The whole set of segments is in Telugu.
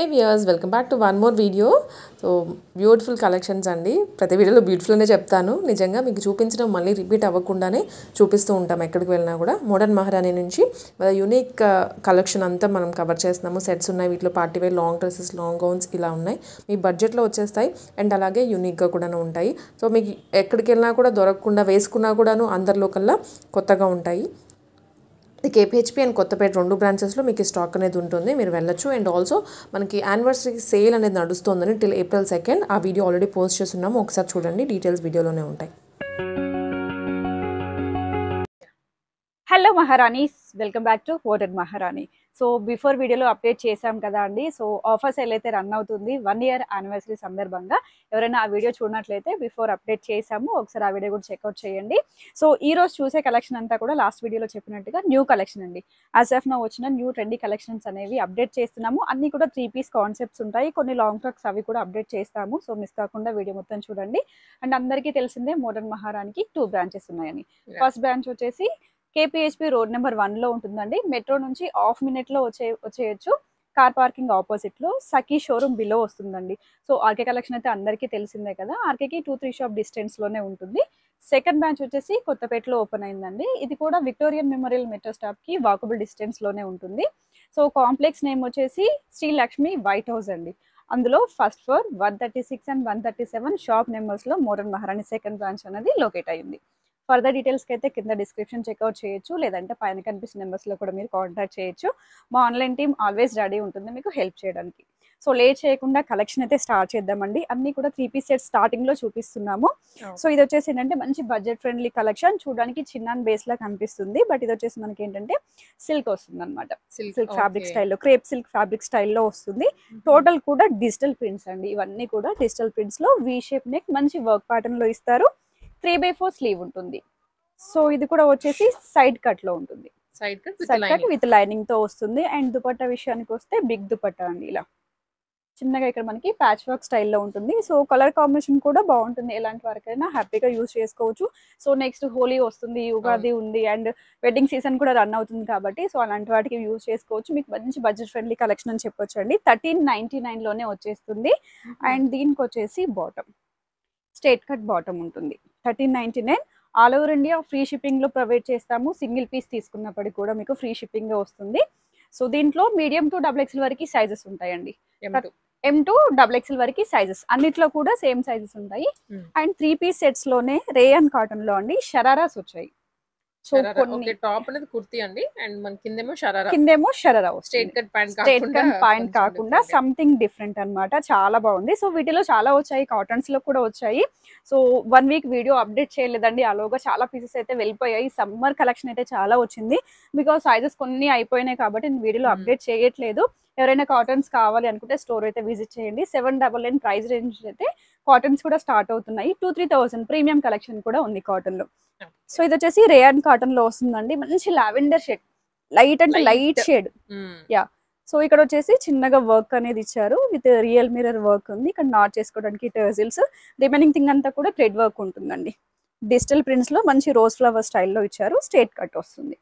Hey viewers welcome back to one more video so beautiful collections అండి. ప్రతి వీడియోలో బ్యూటిఫుల్ అనే చెప్తాను. నిజంగా మీకు చూపించడం మళ్ళీ రిపీట్ అవ్వకుండానే చూపిస్తూ ఉంటాం ఎక్కడికి వెళ్ళినా కూడా. మోడర్న్ మహారాణి నుంచి యూనిక్ కలెక్షన్ uh, అంతా మనం కవర్ చేస్తున్నాము. సెట్స్ ఉన్నాయి వీటిలో party wear long dresses long gowns ఇలా ఉన్నాయి. మీ బడ్జెట్లో వచ్చేస్తాయి. అండ్ అలాగే యూనిక్గా కూడా ఉంటాయి. సో మీకు ఎక్కడికి వెళ్ళినా కూడా దొరకకుండా వేసుకున్నా కూడాను అందరిలో కల్లా కొత్తగా ఉంటాయి. కేపీహెచ్పి అండ్ కొత్తపేట రెండు బ్రాంచెస్లో మీకు స్టాక్ అనేది ఉంటుంది. మీరు వెళ్ళొచ్చు. అండ్ ఆల్సో మనకి యానివర్సరీ సేల్ అనేది నడుస్తుందని టిల్ ఏప్రిల్ సెకండ్ ఆ వీడియో ఆల్రెడీ పోస్ట్ చేస్తున్నాము. ఒకసారి చూడండి. డీటెయిల్స్ వీడియోలోనే ఉంటాయి. Hello Maharanis welcome back to హోటెడ్ Maharani. So before వీడియోలో అప్డేట్ చేశాం కదా అండి. సో ఆఫర్స్ అయితే రన్ అవుతుంది వన్ ఇయర్ యానివర్సరీ సందర్భంగా ఎవరైనా ఆ వీడియో చూడనట్లయితే బిఫోర్ అప్డేట్ చేశాము ఒకసారి ఆ వీడియో కూడా చెక్అవుట్ చేయండి. సో ఈ రోజు చూసే కలెక్షన్ అంతా కూడా లాస్ట్ వీడియోలో చెప్పినట్టుగా న్యూ కలెక్షన్ అండి. యాజ్ ఆఫ్ నో వచ్చిన న్యూ ట్రెండీ కలెక్షన్స్ అనేవి అప్డేట్ చేస్తున్నాము. అన్ని కూడా త్రీ పీస్ కాన్సెప్ట్స్ ఉంటాయి. కొన్ని లాంగ్ ఫ్రాక్స్ అవి కూడా అప్డేట్ చేస్తాము. సో మిస్ కాకుండా వీడియో మొత్తం చూడండి. అండ్ అందరికీ తెలిసిందే మోడర్న్ మహారానికి టూ బ్రాంచెస్ ఉన్నాయని. ఫస్ట్ బ్రాంచ్ వచ్చేసి కేపీహెచ్పి రోడ్ నెంబర్ వన్లో ఉంటుందండి. మెట్రో నుంచి హాఫ్ మినిట్లో వచ్చే వచ్చేయచ్చు. కార్ పార్కింగ్ ఆపోజిట్లో సఖీ షోరూమ్ బిలో వస్తుందండి. సో ఆర్కే కలెక్షన్ అయితే అందరికీ తెలిసిందే కదా. ఆర్కేకి టూ త్రీ షాప్ డిస్టెన్స్లోనే ఉంటుంది. సెకండ్ బ్రాంచ్ వచ్చేసి కొత్తపేటలో ఓపెన్ అయిందండి. ఇది కూడా విక్టోరియన్ మెమోరియల్ మెట్రో స్టాప్కి వాకబుల్ డిస్టెన్స్లోనే ఉంటుంది. సో కాంప్లెక్స్ నేమ్ వచ్చేసి శ్రీ లక్ష్మి వైట్ హౌస్ అండి. అందులో first floor one thirty six and one thirty seven shop నెంబర్స్లో మోరన్ మోడర్న్ మహారాణి సెకండ్ బ్రాంచ్ అనేది లొకేట్ అయింది ఫర్దర్ డీటెయిల్స్కి అయితే కింద డిస్క్రిప్షన్ చెక్అవుట్ చేయొచ్చు. లేదంటే పైన కనిపిస్తున్న నెంబర్స్లో కూడా మీరు కాంటాక్ట్ చేయొచ్చు. మా ఆన్లైన్ టీమ్ ఆల్వేస్ రెడీ ఉంటుంది మీకు హెల్ప్ చేయడానికి. సో లేట్ చేయకుండా కలెక్షన్ అయితే స్టార్ట్ చేద్దామండి. అన్ని కూడా త్రీ పీస్ సెట్ స్టార్టింగ్లో చూపిస్తున్నాము. సో ఇది వచ్చేసి ఏంటంటే మంచి బడ్జెట్ ఫ్రెండ్లీ కలెక్షన్. చూడడానికి చిన్న బేస్ లా కనిపిస్తుంది. బట్ ఇది వచ్చేసి మనకి ఏంటంటే సిల్క్ వస్తుంది అనమాట సిల్క్ ఫ్యాబ్రిక్ స్టైల్లో క్రేప్ సిల్క్ ఫ్యాబ్రిక్ స్టైల్లో వస్తుంది. టోటల్ కూడా డిజిటల్ ప్రింట్స్ అండి. ఇవన్నీ కూడా డిజిటల్ ప్రింట్స్లో వి షేప్ నెక్ మంచి వర్క్ ప్యాటర్న్లో ఇస్తారు. త్రీ బై ఫోర్ స్లీవ్ ఉంటుంది. సో ఇది కూడా వచ్చేసి సైడ్ కట్లో ఉంటుంది. సైడ్ సైడ్ కట్ విత్ లైనింగ్తో వస్తుంది. అండ్ దుపట్టా విషయానికి వస్తే బిగ్ దుపట్టా అండి ఇలా. చిన్నగా ఇక్కడ మనకి ప్యాచ్ వర్క్ స్టైల్లో ఉంటుంది. సో కలర్ కాంబినేషన్ కూడా బాగుంటుంది. ఎలాంటి వరకైనా హ్యాపీగా యూజ్ చేసుకోవచ్చు. సో నెక్స్ట్ హోలీ వస్తుంది ఉగాది ఉంది. అండ్ వెడ్డింగ్ సీజన్ కూడా రన్ అవుతుంది కాబట్టి సో అలాంటి వాటికి యూజ్ చేసుకోవచ్చు. మీకు మంచి బడ్జెట్ ఫ్రెండ్లీ కలెక్షన్ అని చెప్పొచ్చు అండి థర్టీన్ నైన్టీ నైన్లోనే వచ్చేస్తుంది. అండ్ దీనికి వచ్చేసి బాటమ్ స్ట్రేట్ కట్ బాటమ్ ఉంటుంది. Thirteen ninety nine all over India free షిప్పింగ్లో ప్రొవైడ్ చేస్తాము. సింగిల్ పీస్ తీసుకున్నప్పటికి కూడా మీకు ఫ్రీ షిప్పింగ్ వస్తుంది. సో దీంట్లో మీడియం టు డబుల్ ఎక్స్ఎల్ వరకు సైజెస్ ఉంటాయండి. ఎం టు డబుల్ ఎక్స్ఎల్ వరకు సైజెస్. అన్నిట్లో కూడా సేమ్ సైజెస్ ఉంటాయి. Hmm. అండ్ త్రీ పీస్ సెట్స్లోనే రేయన్ కాటన్లో అండి షరారాస్ వచ్చాయి. సో కొన్ని టాప్ అనేది కుర్తీ అండి. అండ్ మన కిందేమో sharara. కిందేమో sharara straight cut pant straight cut pant కాకుండా సంథింగ్ డిఫరెంట్ అన్నమాట. చాలా బాగుంది. సో వీటిలో చాలా వచ్చాయి. కాటన్స్లో కూడా వచ్చాయి. So one week video update చేయలేదండి. అలాగా చాలా పీసెస్ అయితే వెళ్ళిపోయాయి. సమ్మర్ కలెక్షన్ అయితే చాలా వచ్చింది. బికాస్ సైజెస్ కొన్ని అయిపోయినాయి కాబట్టి నేను వీడియోలో Hmm. అప్డేట్ చేయట్లేదు. ఎవరైనా కాటన్స్ కావాలి అనుకుంటే స్టోర్ అయితే విజిట్ చేయండి. Seven double nine price range అయితే కాటన్స్ కూడా స్టార్ట్ అవుతున్నాయి. Two three thousand premium collection కూడా ఉంది కాటన్లో సో ఇది వచ్చేసి రేయన్ కాటన్లో వస్తుందండి. మంచి లావెండర్ షేడ్. లైట్ అంటే. లైట్. షేడ్. సో ఇక్కడ వచ్చేసి చిన్నగా వర్క్ అనేది ఇచ్చారు. విత్ రియల్ మిరర్ వర్క్ ఉంది. ఇక్కడ నాట్ చేసుకోవడానికి టర్జిల్స్. రిమైనింగ్ థింగ్ అంతా కూడా థ్రెడ్ వర్క్ ఉంటుందండి. డిజిటల్ ప్రింట్స్లో మంచి రోజ్ ఫ్లవర్ స్టైల్లో ఇచ్చారు. స్ట్రేట్ కట్ వస్తుంది.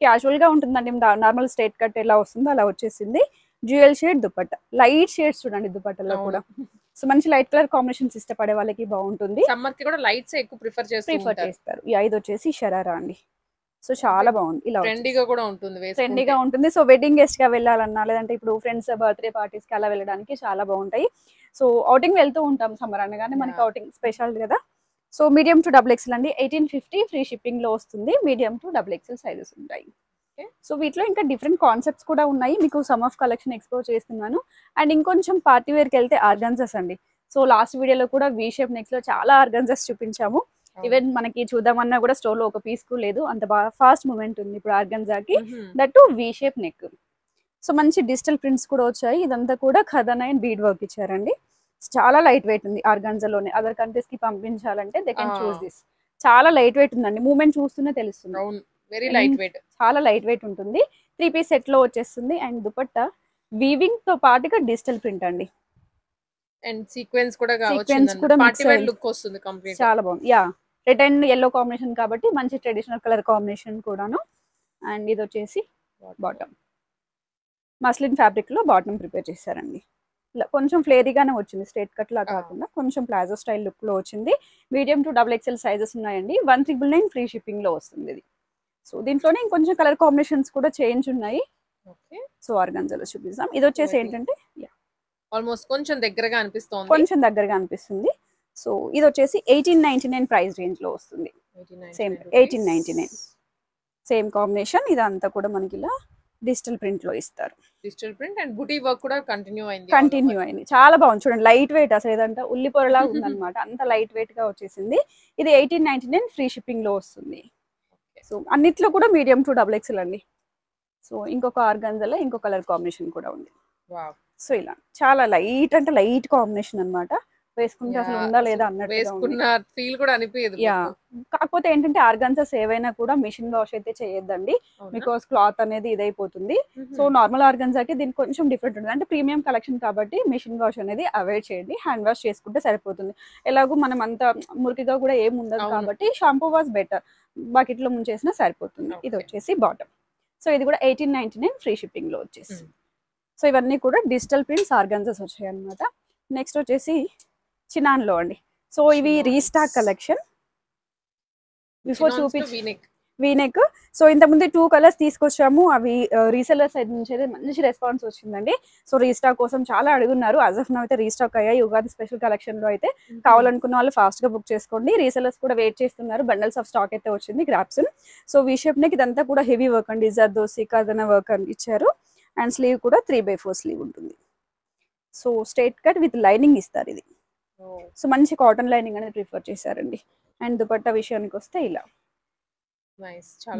క్యాజువల్గా ఉంటుందండి నార్మల్ స్ట్రేట్ కట్ ఎలా వస్తుందో అలా వచ్చేసింది. Dual shade dupatta. Light shades చూడండి దుపట్టలో కూడా. సో మంచి లైట్ కలర్ కాంబినేషన్స్ ఇష్టపడే వాళ్ళకి బాగుంటుంది. సమ్మర్కి కూడా లైట్స్ ఎక్కువ ప్రిఫర్ ప్రిఫర్ చేస్తారు. ఈ ఐదు వచ్చేసి షరారా అండి. సో చాలా బాగుంది. ఇలా ట్రెండీగా కూడా ఉంటుంది ట్రెండీగా ఉంటుంది. సో వెడ్డింగ్ గెస్ట్గా వెళ్ళాలన్నా లేదంటే ఇప్పుడు ఫ్రెండ్స్ బర్త్డే పార్టీస్కి అలా వెళ్ళడానికి చాలా బాగుంటాయి. సో అవుటింగ్ వెళ్తూ ఉంటాం సమ్మర్ అనగానే మనకి. అవుటింగ్ స్పెషల్ కదా. So medium to double XL అండి. ఎయిటీన్ ఫిఫ్టీ ఫ్రీ షిప్పింగ్లో వస్తుంది. Medium to double XL sizes ఉంటాయి. సో వీటిలో ఇంకా డిఫరెంట్ కాన్సెప్ట్స్ కూడా ఉన్నాయి. మీకు సమ్ ఆఫ్ కలెక్షన్ ఎక్స్ప్లోర్ చేస్తున్నాను. అండ్ ఇంకొంచెం పార్టీ వేర్కి వెళ్తే ఆర్గన్జస్ అండి. సో లాస్ట్ వీడియోలో కూడా వీ షేప్ నెక్స్లో చాలా ఆర్గన్జస్ చూపించాము. ఈవెన్ మనకి చూద్దామన్నా కూడా స్టోర్లో ఒక పీస్కు లేదు. అంత బాగా ఫాస్ట్ మూమెంట్ ఉంది ఇప్పుడు ఆర్గన్జాకి that V shape neck so మంచి డిజిటల్ ప్రింట్స్ కూడా వచ్చాయి. ఇదంతా కూడా ఖదన్ అండ్ బీడ్ వర్క్ ఇచ్చారండి. చాలా లైట్ వెయిట్ ఉంది ఆర్గాన్జాలోనే అదర్ కంట్రీస్కి పంపించాలంటే దే కెన్. చూస్ దిస్ చాలా లైట్ వెయిట్ ఉందండి. మూమెంట్ చూస్తూనే తెలుస్తుంది. వెరీ లైట్ వెయిట్ చాలా లైట్ వెయిట్ ఉంటుంది. త్రీ పీస్ సెట్లో వచ్చేస్తుంది. అండ్ దుపట్టా వీవింగ్తో పాటుగా డిజిటల్ ప్రింట్ అండి. అండ్ సీక్వెన్స్ కూడా Sequence కూడా. లుక్ వస్తుంది కంప్లీట్ చాలా బాగుంది. Yeah red and yellow combination కాబట్టి మంచి ట్రెడిషనల్ కలర్ కాంబినేషన్ కూడాను. అండ్ ఇది వచ్చేసి బాటమ్ మస్లిన్ ఫ్యాబ్రిక్లో బాటమ్ ప్రిపేర్ చేశారండి. కొంచెం ఫ్లేరీగానే వచ్చింది. స్ట్రేట్ కట్ లా. కాకుండా కొంచెం ప్లాజో స్టైల్ లుక్లో వచ్చింది. Medium to double XL sizes ఉన్నాయండి. వన్ త్రిబుల్ నైన్ ఫ్రీ షిప్పింగ్లో వస్తుంది ఇది. సో దీంట్లోనే ఇంకొంచెం కలర్ కాంబినేషన్స్ కూడా చేంజ్ ఉన్నాయి. ఓకే. సో ఆర్గంజాలో చూపిస్తాం ఇది వచ్చేసి. ఏంటంటే ఆల్మోస్ట్ కొంచెం దగ్గరగా అనిపిస్తోంది. కొంచెం దగ్గరగా అనిపిస్తుంది. సో ఇది వచ్చేసి ఎయిటీన్ నైన్టీ నైన్ ప్రైస్ రేంజ్లో వస్తుంది. Same, 1899. సేమ్ కాంబినేషన్ ఇదంతా కూడా మనకి ఇలా డిజిటల్ ప్రింట్లో ఇస్తారు. Digital print and buti work కూడా కంటిన్యూ అయింది. కంటిన్యూ అయింది. చాలా బాగుంది. చూడండి లైట్ వెయిట్ అసలు ఏదంటే ఉల్లి పొరలా ఉందన్నమాట. అంత లైట్ వెయిట్గా వచ్చేసింది. ఇది ఎయిటీన్ నైన్టీ నైన్ ఫ్రీ షిప్పింగ్లో వస్తుంది. సో అన్నిట్లో కూడా మీడియం టు డబుల్ ఎక్స్ఎల్ అండి. సో ఇంకొక ఆర్గంజలో ఇంకో కలర్ కాంబినేషన్ కూడా ఉంది. వావ్. సో ఇలా చాలా లైట్ అంటే లైట్ కాంబినేషన్ అన్నమాట. వేసుకుంటే అసలు ఉందా లేదా అన్నట్టుగా ఉంది. వేసుకున్న ఫీల్ కూడా అనిపించదు యా. కాకపోతే ఏంటంటే ఆర్గన్సస్ ఏవైనా కూడా మిషన్ వాష్ అయితే చేయొద్దండి. బికాస్ క్లాత్ అనేది ఇదైపోతుంది. సో నార్మల్ ఆర్గన్జాకి దీనికి కొంచెం డిఫరెంట్ ఉంటుంది. అంటే ప్రీమియం కలెక్షన్ కాబట్టి మిషన్ వాష్ అనేది అవాయిడ్ చేయండి. హ్యాండ్ వాష్ చేసుకుంటే సరిపోతుంది. ఎలాగో మనం అంత మురికిగా కూడా ఏం ఉండదు. కాబట్టి షాంపూ వాష్ బెటర్ బకెట్లో ముంచేసినా సరిపోతుంది. ఇది. వచ్చేసి బాటమ్ సో ఇది కూడా ఎయిటీన్ నైన్టీ నైన్ ఫ్రీ షిప్పింగ్లో వచ్చేసి. సో ఇవన్నీ కూడా డిజిటల్ ప్రింట్స్ ఆర్గన్జస్ వచ్చాయి అనమాట నెక్స్ట్ వచ్చేసి చినాన్లో అండి. సో ఇవి. Restock collection. బిఫోర్ చూపి V neck. V neck. So ఇంతకుముందు టూ కలర్స్ తీసుకొచ్చాము. అవి రీసెల్లర్ సైడ్ నుంచి అయితే మంచి రెస్పాన్స్ వచ్చిందండి. సో రీస్టాక్ కోసం చాలా అడుగున్నారు. అజ్ ఆఫ్ నవ్ అయితే రీస్టాక్ అయ్యాయి. ఉగాది స్పెషల్ కలెక్షన్లో అయితే కావాలనుకున్న వాళ్ళు ఫాస్ట్గా బుక్ చేసుకోండి. రీసెలర్స్ కూడా వెయిట్ చేస్తున్నారు. బండల్స్ ఆఫ్ స్టాక్ అయితే వచ్చింది గ్రాప్స్ సో వీ షేప్ నెక్ ఇదంతా కూడా హెవీ వర్క్ అండి. జర్దోసి కదన వర్క్ అని ఇచ్చారు. అండ్ స్లీవ్ కూడా త్రీ బై ఫోర్ స్లీవ్ ఉంటుంది. So straight cut with lining ఇస్తారు ఇది. సో మంచి కాటన్ లైనింగ్ అనేది ప్రిఫర్ చేశారండి. అండ్ దుపట్టా విషయానికి వస్తే ఇలా.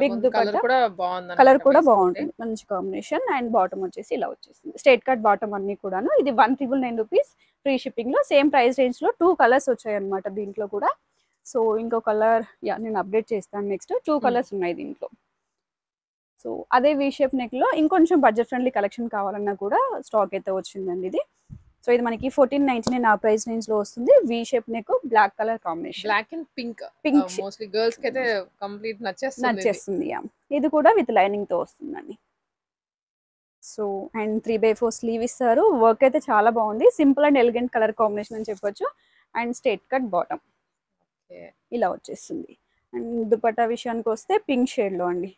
Big బాగుంది. కలర్. కూడా బాగుంది కలర్ అన్నమాట కూడా వేసుకుంటే. బాగుంటుంది. మంచి కాంబినేషన్ అండ్ బాటమ్ వచ్చేసి ఇలా వచ్చేసింది. స్ట్రైట్ కట్ బాటమ్ అన్ని కూడాను. ఇది one triple nine rupees free షిప్పింగ్లో సేమ్ ప్రైస్ రేంజ్లో టూ కలర్స్ వచ్చాయి అనమాట దీంట్లో కూడా. సో ఇంకో కలర్ యా నేను అప్డేట్ చేస్తాను నెక్స్ట్ టూ కలర్స్ ఉన్నాయి దీంట్లో. సో అదే వీ షేప్ నెక్లో ఇంకొంచెం బడ్జెట్ ఫ్రెండ్లీ కలెక్షన్ కావాలన్నా కూడా స్టాక్ అయితే వచ్చిందండి ఇది. సో ఇది మనకి ఫోర్టీన్ నైన్టీ నైన్ ఆ ప్రైస్ రేంజ్లో వస్తుంది. V shape neck black colour combination black and pink pink mostly గర్ల్స్కి అయితే కంప్లీట్ నచ్చేస్తుంది ఇది. నచ్చేస్తుంది. ఇది కూడా విత్ లైనింగ్తో వస్తుందండి. So and three by four sleeve ఇస్తారు. వర్క్ అయితే చాలా బాగుంది. Simple and elegant colour combination అని చెప్పొచ్చు. And straight cut bottom. ఇలా వచ్చేస్తుంది. అండ్ దుపట్టా విషయానికి వస్తే పింక్ షేడ్లో అండి.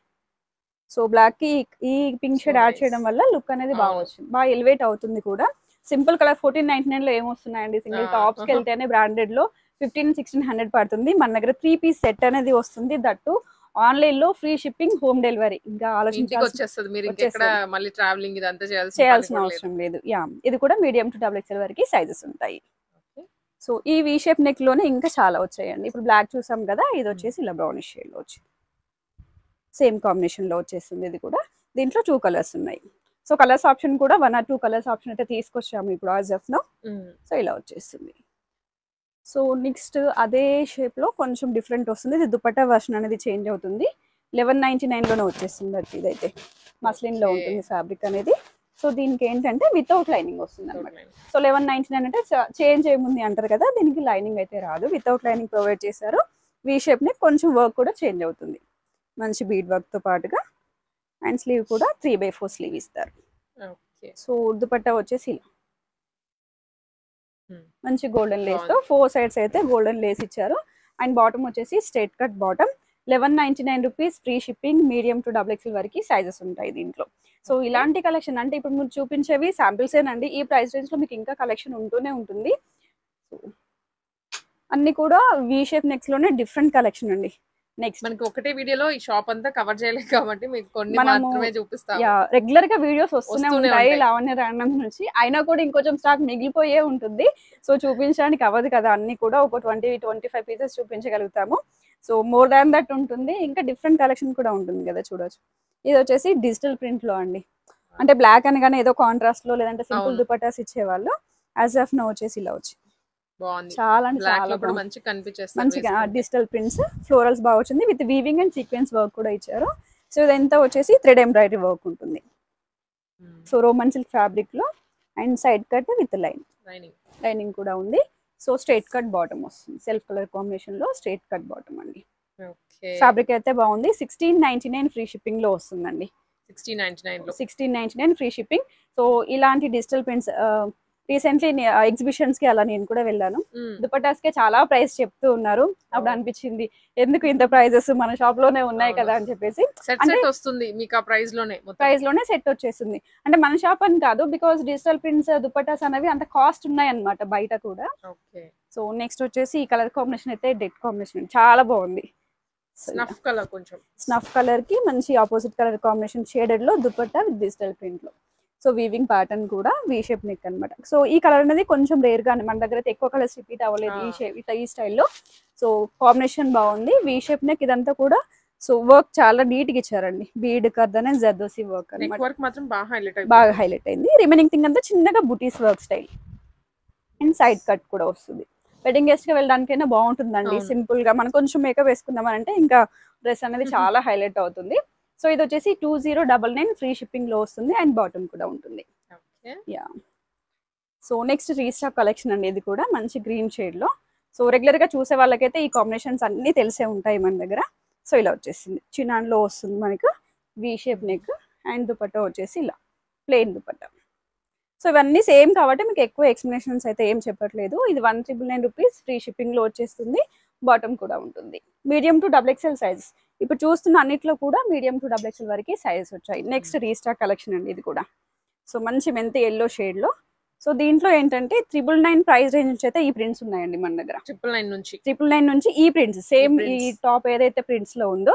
సో బ్లాక్కి ఈ పింక్ షేడ్ యాడ్. చేయడం వల్ల లుక్ అనేది బాగా. వచ్చింది. బాగా ఎలివేట్ అవుతుంది కూడా. సింపుల్ కలర్ ఫోర్టీన్ నైన్టీ నైన్లో ఏమొస్తున్నాయండి? సింగిల్ టాప్స్కి. వెళ్తేనే బ్రాండెడ్లో ఫిఫ్టీన్ సిక్స్టీన్ హండ్రెడ్ పడుతుంది. మన దగ్గర త్రీ పీస్ సెట్ అనేది వస్తుంది. దట్టు ఆన్లైన్లో ఫ్రీ షిప్పింగ్ హోమ్ డెలివరీ ఇంకా చేయాల్సిన అవసరం లేదు. యా ఇది కూడా మీడియం టు డబుల్ ఎక్స్ఎల్ వరకు సైజెస్ ఉంటాయి. సో ఈ వీ షేప్ నెక్లోనే ఇంకా చాలా వచ్చాయండి. ఇప్పుడు బ్లాక్ చూసాం కదా ఇది వచ్చేసి ఇలా బ్రౌనిష్ షేడ్లో వచ్చింది సేమ్ కాంబినేషన్లో వచ్చేస్తుంది ఇది కూడా. దీంట్లో టూ కలర్స్ ఉన్నాయి. సో కలర్స్ ఆప్షన్ కూడా one or two colours option అయితే తీసుకొచ్చాము ఇప్పుడు as of now Mm. So ఇలా వచ్చేస్తుంది సో నెక్స్ట్ అదే షేప్లో కొంచెం డిఫరెంట్ వస్తుంది. ఇది దుపట్టా వర్షన్ అనేది చేంజ్ అవుతుంది. లెవెన్ నైన్టీ లోనే వచ్చేస్తుంది అది ఇదైతే. మస్లిన్లో. ఉంటుంది ఫ్యాబ్రిక్ అనేది. సో దీనికి ఏంటంటే వితౌట్ లైనింగ్ వస్తుంది అనమాట సో లెవెన్ నైన్టీ నైన్ అంటే చేంజ్ ఏముంది అంటారు కదా దీనికి లైనింగ్ అయితే రాదు. వితౌట్ లైనింగ్ ప్రొవైడ్ చేశారు. వీ షేప్ని కొంచెం వర్క్ కూడా చేంజ్ అవుతుంది. మంచి బీడ్ వర్క్తో పాటుగా. అండ్ స్లీవ్ కూడా త్రీ బై ఫోర్ స్లీవ్ ఇస్తారు. సో దుపట్టా వచ్చేసి ఇలా. Hmm. మంచి గోల్డెన్ లేస్తో. ఫోర్ సైడ్స్ అయితే గోల్డెన్ లేస్ ఇచ్చారు. అండ్ బాటమ్ వచ్చేసి straight cut bottom eleven ninety nine rupees free shipping medium to double XL వరకు సైజెస్ ఉంటాయి దీంట్లో. సో ఇలాంటి కలెక్షన్ అంటే ఇప్పుడు మీరు చూపించేవి శాంపిల్స్ ఏనండి ఈ ప్రైస్ రేంజ్లో మీకు ఇంకా కలెక్షన్ ఉంటూనే ఉంటుంది. సో అన్ని కూడా వి షేప్ నెక్స్లోనే డిఫరెంట్ కలెక్షన్ అండి. నెక్స్ట్ మనకి ఒకటే వీడియోలో ఈ షాప్ అంతా కవర్ చేయలేదు కాబట్టి మీకు కొన్ని మాత్రమే చూపిస్తాము. యా రెగ్యులర్గా వీడియోస్ వస్తూనే ఉంటాయి. లావణ్య రాండం నుంచి. అయినా కూడా ఇంకొంచెం స్టాక్ మిగిలిపోయే ఉంటుంది. సో చూపించడానికి అవ్వదు కదా. అన్ని కూడా ఒక ట్వంటీ ట్వంటీ ఫైవ్ పీసెస్ చూపించగలుగుతాము. సో మోర్ దాన్ దట్ ఉంటుంది. ఇంకా డిఫరెంట్ కలెక్షన్ కూడా ఉంటుంది కదా చూడొచ్చు. ఇది వచ్చేసి డిజిటల్ ప్రింట్లో అండి. అంటే బ్లాక్ అనగానే ఏదో కాంట్రాస్ట్లో లేదంటే సింపుల్. దుపటాస్ ఇచ్చేవాళ్ళు. యాజ్ ఆఫ్ నో వచ్చేసి ఇలా వచ్చి. బాగుంది. చాలా అంటే చాలా లో కూడా బాగుంది. మంచి కనిపించేస్తుంది మంచిగా. డిజిటల్ ప్రింట్స్ ఫ్లోరల్స్ బాగా వచ్చింది. With weaving and sequence work కూడా ఇచ్చారు. సో ఇదంతా వచ్చేసి థ్రెడ్ ఎంబ్రాయిడరీ వర్క్ ఉంటుంది. సో రోమన్ సిల్క్ ఫ్యాబ్రిక్లో and side cut with line. Lining కూడా ఉంది. సో స్ట్రైట్ కట్ బాటమ్ వస్తుంది. సెల్ఫ్ కలర్ కాంబినేషన్లో స్ట్రైట్ కట్ బాటమ్ అండి. ఫ్యాబ్రిక్ అయితే బాగుంది. సిక్స్టీన్ నైన్టీ నైన్ ఫ్రీ షిప్పింగ్లో వస్తుందండి. Sixteen ninety nine free shipping so ఇలాంటి డిజిటల్ ప్రింట్స్ రీసెంట్లీ ఎగ్జిబిషన్స్కి అలా నేను కూడా వెళ్ళాను. దుపటాస్కి చాలా ప్రైస్ చెప్తూ ఉన్నారు. అప్పుడు. అనిపించింది ఎందుకు ఇంత ప్రైజెస్ మన షాప్లోనే ఉన్నాయి. కదా? అని చెప్పేసి. వస్తుంది మీకు ఆ ప్రైస్లోనే మొత్తం. ప్రైస్లోనే సెట్ వచ్చేసింది. అంటే మన షాప్ అని కాదు బికాస్ డిజిటల్ ప్రింట్స్ దుపటాస్ అనేవి అంత కాస్ట్ ఉన్నాయి అన్నమాట బయట కూడా. ఓకే. సో నెక్స్ట్ వచ్చేసి ఈ కలర్ కాంబినేషన్ అయితే డెడ్ కాంబినేషన్ చాలా బాగుంది. స్నఫ్ కలర్ కొంచెం. స్నఫ్ కలర్కి మంచి ఆపోజిట్ కలర్ కాంబినేషన్ షేడెడ్లో దుపట్టా విత్ డిజిటల్ ప్రింట్లో. సో వీవింగ్ ప్యాటర్న్ కూడా వీ షేప్ నెక్ అన్నమాట. సో ఈ కలర్ అనేది కొంచెం రేర్ గానే మన దగ్గర అయితే ఎక్కువ కలర్స్ రిపీట్ అవ్వలేదు ఈ. షేప్ ఇట్లా ఈ స్టైల్లో సో కాంబినేషన్ బాగుంది. వీ షేప్ నెక్ ఇదంతా కూడా సో వర్క్ చాలా నీట్గా ఇచ్చారండి. బీడ్ కర్దనే జర్దోసి వర్క్ వర్క్ మాత్రం బాగా హైలైట్ బాగా హైలైట్ అయింది. రిమైనింగ్ థింగ్ అంతా చిన్నగా బుటీస్ work style and side cut కూడా వస్తుంది. వెడ్డింగ్ గెస్ట్గా వెళ్ళడానికైనా బాగుంటుందండి. సింపుల్గా మనం కొంచెం మేకప్ వేసుకుందామంటే ఇంకా డ్రెస్ అనేది. చాలా హైలైట్ అవుతుంది. సో ఇది వచ్చేసి two zero double nine free షిప్పింగ్లో వస్తుంది అండ్ బాటమ్ కూడా ఉంటుంది. Okay. Yeah. So next restock collection అండి ఇది కూడా మంచి గ్రీన్ షేడ్లో సో రెగ్యులర్గా చూసే వాళ్ళకైతే ఈ కాంబినేషన్స్ అన్ని తెలిసే ఉంటాయి మన దగ్గర. సో ఇలా వచ్చేసింది. చినాన్లో వస్తుంది మనకు V shape neck and dupatta వచ్చేసి ఇలా ప్లెయిన్ దుపట్టా. సో ఇవన్నీ సేమ్ కాబట్టి మీకు ఎక్కువ ఎక్స్ప్లెనేషన్స్ అయితే ఏం చెప్పట్లేదు. ఇది one triple nine rupees free షిప్పింగ్లో వచ్చేస్తుంది. బాటమ్ కూడా ఉంటుంది. Medium to double XL size ఇప్పుడు చూస్తున్న అన్నిట్లో కూడా మీడియం టు డబుల్ ఎక్సెల్ వరకు సైజెస్ వచ్చాయి. నెక్స్ట్ రీస్టాక్ కలెక్షన్ అండి ఇది కూడా. సో మంచి మెంత ఎల్లో షేడ్లో సో దీంట్లో ఏంటంటే త్రిబుల్ నైన్ ప్రైస్ రేంజ్ నుంచి అయితే ఈ ప్రింట్స్ ఉన్నాయండి మన దగ్గర. ట్రిపుల్ నైన్ నుంచి. ట్రిపుల్ నైన్ నుంచి ఈ ప్రింట్స్ సేమ్ ఈ. టాప్ ఏదైతే ప్రింట్స్లో ఉందో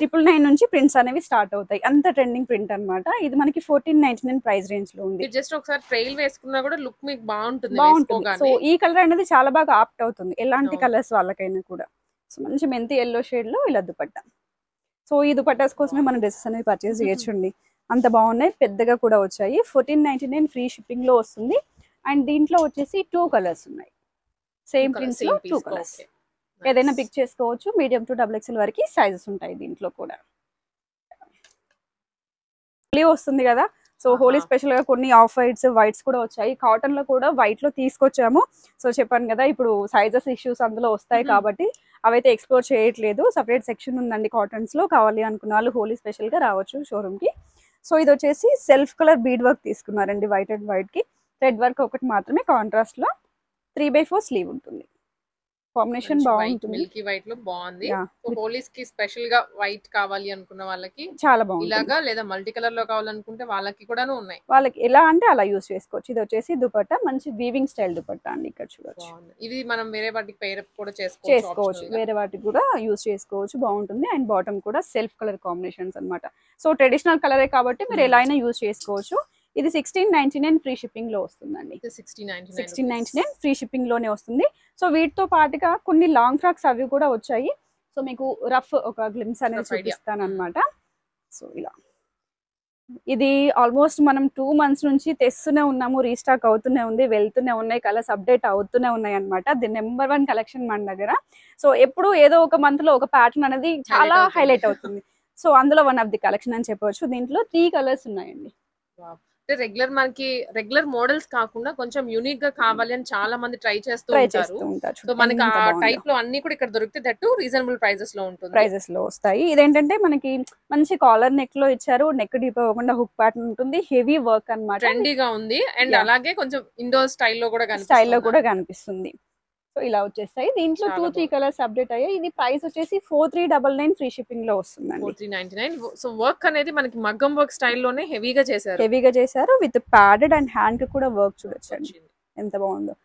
ట్రిపుల్ నైన్ నుంచి ప్రింట్స్ అనేవి స్టార్ట్ అవుతాయి. అంత ట్రెండింగ్ ప్రింట్ అన్నమాట. ఇది మనకి ఫోర్టీన్ నైన్టీ నైన్ ప్రైస్ రేంజ్లో ఉంది. జస్ట్ ఒకసారి ట్రైల్ వేసుకున్నా కూడా లుక్ మీకు బాగుంటుంది బాగుంటుంది. సో ఈ కలర్ అనేది చాలా బాగా ఆప్ట్ అవుతుంది. ఎలాంటి. కలర్స్ వాళ్ళకైనా కూడా. సో మంచి మెంతి ఎల్లో షేడ్లో ఇలా దుపట్టా సో ఈ దుపట్టాస్ కోసమే మన డ్రెస్సెస్ అనేవి పర్చేస్ చేయొచ్చండి అంత బాగున్నాయి పెద్దగా కూడా వచ్చాయి. ఫోర్టీన్ నైన్టీ నైన్ ఫ్రీ షిప్పింగ్లో వస్తుంది. అండ్ దీంట్లో వచ్చేసి టూ కలర్స్ ఉన్నాయి. సేమ్ ప్రింట్స్ టూ కలర్స్ ఏదైనా పిక్ చేసుకోవచ్చు. మీడియం టు డబుల్ ఎక్స్ఎల్ వరకు సైజెస్ ఉంటాయి దీంట్లో కూడా. హోలీ వస్తుంది కదా. సో హోలీ. స్పెషల్గా కొన్ని ఆఫ్ వైట్స్ వైట్స్ కూడా వచ్చాయి. కాటన్లో కూడా వైట్లో తీసుకొచ్చాము. సో చెప్పాను కదా ఇప్పుడు సైజెస్ ఇష్యూస్ అందులో వస్తాయి. కాబట్టి అవైతే ఎక్స్ప్లోర్ చేయట్లేదు. సపరేట్ సెక్షన్ ఉందండి కాటన్స్లో కావాలి అనుకున్న వాళ్ళు హోలీ స్పెషల్గా రావచ్చు షోరూమ్కి. సో ఇది వచ్చేసి సెల్ఫ్ కలర్ బీడ్ వర్క్ తీసుకున్నారండి వైట్ అండ్ వైట్కి రెడ్ వర్క్ ఒకటి మాత్రమే కాంట్రాస్ట్లో త్రీ బై ఫోర్ స్లీవ్ ఉంటుంది. కాంబినేషన్ బాగుంటుంది. మిల్కీ వైట్లో బాగుంది. హోలీస్కి స్పెషల్గా వైట్ కావాలి అనుకున్న వాళ్ళకి చాలా బాగుంటుంది. ఇలాగా లేదా మల్టీ కలర్లో కావాలనుకుంటే వాళ్ళకి కూడాను ఉన్నాయి. వాళ్ళకి ఎలా అంటే అలా యూస్ చేసుకోవచ్చు. ఇది వచ్చేసి దుపట్టా మంచి వీవింగ్ స్టైల్ దుపట్టా అండి ఇక్కడ చూడొచ్చు. బాగుంది. ఇది మనం వేరే వాటికి పేర్ కూడా చేసుకోవచ్చు చేసుకోవచ్చు. వేరే వాటికి కూడా యూస్ చేసుకోవచ్చు. బాగుంటుంది. అండ్ బాటమ్ కూడా సెల్ఫ్ కలర్ కాంబినేషన్స్ అన్నమాట. సో ట్రెడిషనల్ కలరే కాబట్టి మీరు Hmm. ఎలా అయినా యూస్ చేసుకోవచ్చు. ఇది సిక్స్టీన్ నైన్టీ నైన్ ఫ్రీ షిప్పింగ్లో వస్తుందండి ఇది 1699 సిక్స్టీన్ నైన్టీ. నైన్ ఫ్రీ షిప్పింగ్లోనే వస్తుంది. సో వీటితో పాటుగా కొన్ని లాంగ్ ఫ్రాక్స్ అవి కూడా వచ్చాయి. సో మీకు రఫ్ ఒక గ్లిమ్స్ అనేది. చూపిస్తాను అనమాట సో ఇలా. ఇది ఆల్మోస్ట్ మనం టూ మంత్స్ నుంచి తెస్తూనే ఉన్నాము రీస్టాక్ అవుతూనే ఉంది వెళ్తూనే ఉన్నాయి కలర్స్ అప్డేట్ అవుతూనే ఉన్నాయి అనమాట ది నెంబర్ వన్ కలెక్షన్ మన దగ్గర. సో ఎప్పుడు ఏదో ఒక మంత్లో ఒక ప్యాటర్న్ అనేది చాలా. హైలైట్ అవుతుంది. సో అందులో వన్ ఆఫ్ ది కలెక్షన్ అని చెప్పవచ్చు. దీంట్లో త్రీ కలర్స్ ఉన్నాయండి. అంటే రెగ్యులర్ మనకి రెగ్యులర్ మోడల్స్ కాకుండా కొంచెం యూనిక్గా కావాలి అని చాలా మంది ట్రై చేస్తూ ట్రై ఉంటారు. సో మనకి ఆ టైప్లో అన్ని కూడా ఇక్కడ దొరికితే దట్టు రీజనబుల్ ప్రైజెస్లో ఉంటుంది. ప్రైజెస్లో వస్తాయి. ఇదేంటంటే మనకి మంచి కాలర్ నెక్లో ఇచ్చారు. నెక్ డీప్ అవ్వకుండా హుక్ ప్యాటర్న్ ఉంటుంది. హెవీ వర్క్ అన్నమాట. ట్రెండీగా ఉంది. అండ్. అలాగే కొంచెం ఇండోర్ స్టైల్లో కూడా స్టైల్లో కూడా కనిపిస్తుంది. సో ఇలా వచ్చేస్తాయి. దీంట్లో టూ త్రీ. కలర్స్ అప్డేట్ అయ్యాయి. ఇది ప్రైస్ వచ్చేసి four three double nine free షిప్పింగ్లో వస్తుందండి. Four three ninety nine so work అనేది మనకి మగ్గం వర్క్ స్టైల్లోనే హెవీగా చేశారు. హెవీగా చేశారు. విత్ ప్యాడెడ్ అండ్ హ్యాండ్కి కూడా వర్క్ చూడొచ్చండి. వచ్చింది. ఎంత బాగుందో.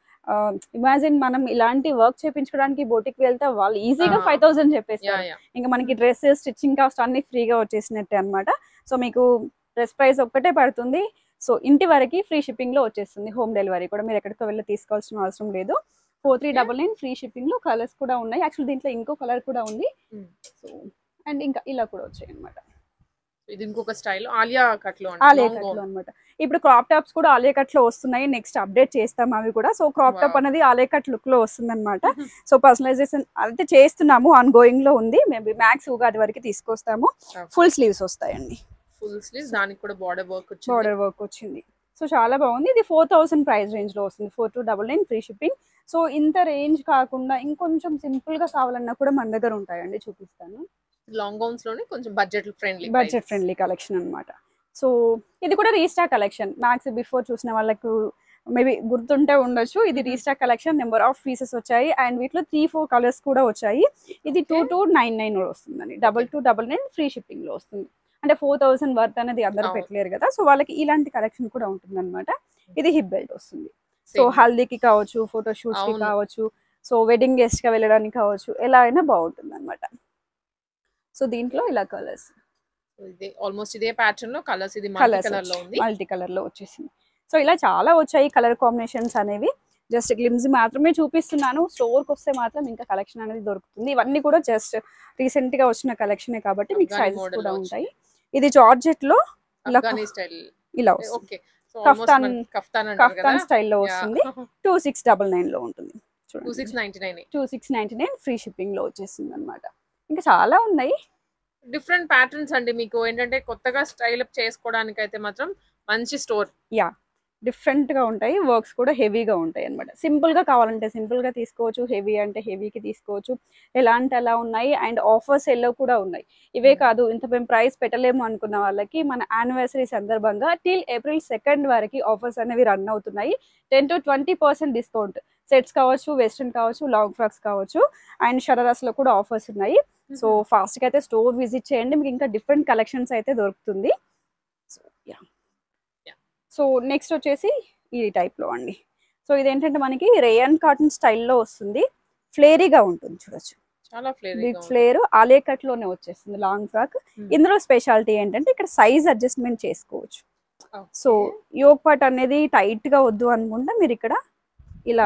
ఇమాజిన్ మనం ఇలాంటి వర్క్ చేయించుకోవడానికి బోటికి వెళ్తే వాళ్ళు ఈజీగా. ఫైవ్ థౌసండ్ చెప్పేస్తారు. Yeah. ఇంకా మనకి డ్రెస్ స్టిచ్చింగ్ కాస్ట్ అన్ని ఫ్రీగా వచ్చేసినట్టే అన్నమాట. సో మీకు డ్రెస్ ప్రైస్ ఒక్కటే పడుతుంది. సో ఇంటి వరకు ఫ్రీ షిప్పింగ్లో వచ్చేస్తుంది. హోమ్ డెలివరీ కూడా మీరు ఎక్కడికో వెళ్ళి తీసుకోవాల్సిన అవసరం లేదు. Four three. Double nine free షిప్పింగ్లో కలర్స్ కూడా ఉన్నాయి. యాక్చువల్ దీంట్లో ఇంకో కలర్ కూడా ఉంది. సో అండ్ ఇంకా ఇలా కూడా వచ్చాయి అనమాట ఇది ఇంకొక స్టైల్. ఆలియా కట్లో ఆలియా కట్లో అనమాట ఇప్పుడు క్రాప్ టాప్స్ కూడా ఆలియా కట్లో వస్తున్నాయి. నెక్స్ట్ అప్డేట్ చేస్తాం అవి కూడా. So crop top. అనేది ఆలియా కట్ లుక్లో వస్తుంది అనమాట సో పర్సనలైజేషన్ అయితే చేస్తున్నాము. ఆన్ గోయింగ్లో ఉంది. మేబీ మ్యాక్స్ ఉగాది వరకు తీసుకొస్తాము. ఫుల్ స్లీవ్స్ వస్తాయండి. ఫుల్ స్లీవ్స్ దానికి కూడా బార్డర్ వర్క్ బార్డర్ వర్క్ వచ్చింది. సో చాలా బాగుంది. ఇది ఫోర్ థౌసండ్ ప్రైస్ రేంజ్లో వస్తుంది. Four two double nine free shipping so ఇంత రేంజ్ కాకుండా ఇంకొంచెం సింపుల్గా కావాలన్నా కూడా మన దగ్గర ఉంటాయండి చూపిస్తాను. లాంగ్ గౌన్స్లోనే కొంచెం budget friendly budget friendly collection అన్నమాట. సో ఇది కూడా రీస్టాక్ కలెక్షన్ మ్యాక్స్ బిఫోర్ చూసిన వాళ్ళకు మేబీ గుర్తుంటే ఉండొచ్చు. ఇది restock collection number of pieces వచ్చాయి. అండ్ వీటిలో త్రీ ఫోర్ కలర్స్ కూడా వచ్చాయి. ఇది టూ టూ నైన్ నైన్ వస్తుందండి. Double two double nine free షిప్పింగ్లో వస్తుంది. అంటే ఫోర్ థౌసండ్ వర్త్ అనేది అందరూ. పెట్టలేరు కదా. సో వాళ్ళకి ఇలాంటి కలెక్షన్ కూడా ఉంటుంది అనమాట ఇది హిప్ బెల్ట్ వస్తుంది. సో. హల్దీకి కావచ్చు ఫోటో షూట్స్కి. కావచ్చు సో వెడ్డింగ్ గెస్ట్గా వెళ్ళడానికి కావచ్చు ఎలా అయినా బాగుంటుంది అనమాట సో దీంట్లో ఇలా కలర్స్. ఆల్మోస్ట్ ఇదే ప్యాటర్న్లో కలర్స్ ఇది మల్టీ కలర్లో ఉంది. మల్టీ కలర్లో వచ్చేసింది. సో ఇలా చాలా వచ్చాయి కలర్ కాంబినేషన్స్ అనేవి. జస్ట్ గ్లిమ్స్ మాత్రమే చూపిస్తున్నాను. స్టోర్కి వస్తే మాత్రం ఇంకా కలెక్షన్ అనేది దొరుకుతుంది. ఇవన్నీ కూడా జస్ట్ రీసెంట్గా వచ్చిన కలెక్షనే కాబట్టి మీకు సైజెస్ కూడా ఉంటాయి. ఇది జార్జెట్లో ఇలా వస్తుంది. కఫ్తాన్- కఫ్తాన్ స్టైల్లో వస్తుంది. టూ సిక్స్ డబల్ నైన్లో ఉంటుంది. టూ చూడండి six ninety nine two six ninety nine free షిప్పింగ్లో వచ్చేసింది అనమాట ఇంకా చాలా ఉన్నాయి. డిఫరెంట్ ప్యాటర్న్స్ అండి మీకు. ఏంటంటే కొత్తగా స్టైల్ అప్ చేసుకోవడానికి అయితే మాత్రం మంచి స్టోర్ డిఫరెంట్ గా ఉంటాయి వర్క్స్ కూడా హెవీగా ఉంటాయి అనమాట సింపుల్గా కావాలంటే సింపుల్గా తీసుకోవచ్చు హెవీ అంటే హెవీకి తీసుకోవచ్చు. ఎలాంటి అలా ఉన్నాయి? అండ్ ఆఫర్స్ ఎల్లో కూడా ఉన్నాయి. ఇవే. కాదు ఇంత మేము ప్రైస్ పెట్టలేము అనుకున్న వాళ్ళకి మన యానివర్సరీ సందర్భంగా టిల్ ఏప్రిల్ సెకండ్ వరకు ఆఫర్స్ అనేవి రన్ అవుతున్నాయి. Ten to twenty percent discount. Sets కావచ్చు వెస్ట్రన్ కావచ్చు లాంగ్ ఫ్రాక్స్ కావచ్చు. అండ్ షరారాస్లో కూడా ఆఫర్స్ ఉన్నాయి. సో ఫాస్ట్గా అయితే స్టోర్ విజిట్ చేయండి. మీకు ఇంకా డిఫరెంట్ కలెక్షన్స్ అయితే దొరుకుతుంది. సో నెక్స్ట్ వచ్చేసి ఈ type లో అండి. సో ఇదేంటంటే మనకి రేయన్ కాటన్ స్టైల్లో వస్తుంది. ఫ్లేరీగా ఉంటుంది చూడొచ్చు. చాలా బిగ్ ఫ్లేర్ ఆలే కట్లోనే వచ్చేస్తుంది లాంగ్ ఫ్రాక్ ఇందులో స్పెషాలిటీ ఏంటంటే ఇక్కడ సైజ్ అడ్జస్ట్మెంట్ చేసుకోవచ్చు. సో యోగ్ పార్ట్ అనేది టైట్గా వద్దు అనుకుంటే మీరు ఇక్కడ ఇలా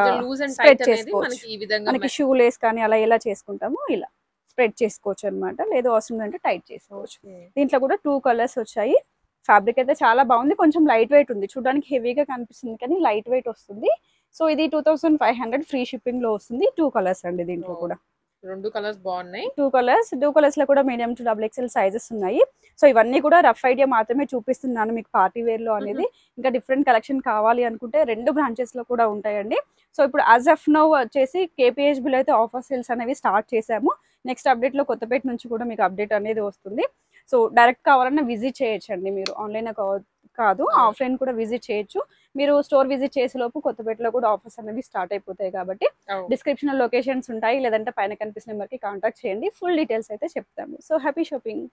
అనేది చేసుకోవచ్చు. మనకి షూ లేస్ కానీ అలా ఎలా చేసుకుంటామో ఇలా స్ప్రెడ్ చేసుకోవచ్చు అనమాట లేదు అవసరం అంటే టైట్ చేసుకోవచ్చు. దీంట్లో కూడా టూ కలర్స్ వచ్చాయి. ఫ్యాబ్రిక్ అయితే చాలా బాగుంది. కొంచెం లైట్ వెయిట్ ఉంది. చూడడానికి హెవీగా కనిపిస్తుంది కానీ లైట్ వెయిట్ వస్తుంది. సో ఇది two thousand five hundred free షిప్పింగ్లో వస్తుంది. టూ కలర్స్ అండి దీంట్లో. కూడా. రెండు కలర్స్ బాగున్నాయి. టూ కలర్స్ టూ కలర్స్లో కూడా medium to double XL sizes ఉన్నాయి. సో ఇవన్నీ కూడా రఫ్ ఐడియా మాత్రమే చూపిస్తున్నాను మీకు పార్టీ వేర్లో అనేది ఇంకా డిఫరెంట్ కలెక్షన్ కావాలి అనుకుంటే రెండు బ్రాంచెస్లో కూడా ఉంటాయండి. సో ఇప్పుడు యాజ్ ఆఫ్ నౌ వచ్చేసి కేపీహెచ్బిలో అయితే ఆఫర్ సేల్స్ అనేవి స్టార్ట్ చేశాము. నెక్స్ట్ అప్డేట్లో కొత్తపేట నుంచి కూడా మీకు అప్డేట్ అనేది వస్తుంది. సో డైరెక్ట్ కావాలన్నా విజిట్ చేయొచ్చండి మీరు. ఆన్లైన్ కాదు. ఆఫ్లైన్ కూడా విజిట్ చేయొచ్చు. మీరు స్టోర్ విజిట్ చేసే లోపు కొత్తపేటలో కూడా ఆఫర్స్ అనేవి స్టార్ట్ అయిపోతాయి కాబట్టి. డిస్క్రిప్షన్లో లొకేషన్స్ ఉంటాయి. లేదంటే పైన కనిపిస్తున్న నెంబర్కి కాంటాక్ట్ చేయండి. ఫుల్ డీటెయిల్స్ అయితే చెప్తాము. So happy shopping.